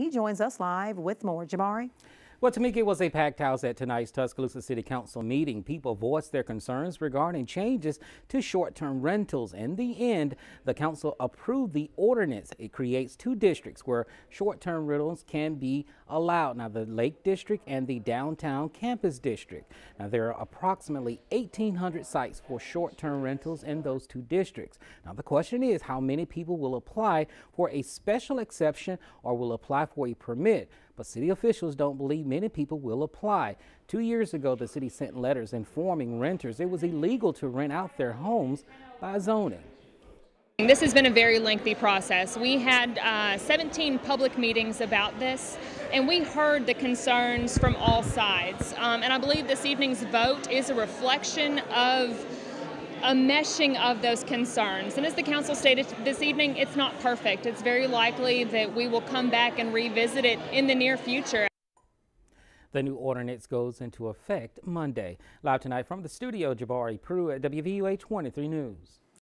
he joins us live with more. Jamari? Well, Tamika, it was a packed house at tonight's Tuscaloosa City Council meeting. People voiced their concerns regarding changes to short-term rentals. In the end, the council approved the ordinance. It creates two districts where short-term rentals can be allowed. Now, the Lake District and the Downtown Campus District. Now, there are approximately 1,800 sites for short-term rentals in those two districts. Now, the question is how many people will apply for a special exception or will apply for a permit? But city officials don't believe many people will apply. Two years ago, the city sent letters informing renters it was illegal to rent out their homes by zoning. This has been a very lengthy process. We had uh, 17 public meetings about this, and we heard the concerns from all sides. Um, and I believe this evening's vote is a reflection of a meshing of those concerns. And as the council stated this evening, it's not perfect. It's very likely that we will come back and revisit it in the near future. The new ordinance goes into effect Monday. Live tonight from the studio, Jabari Prue at WVUA 23 News.